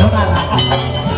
牛奶来了。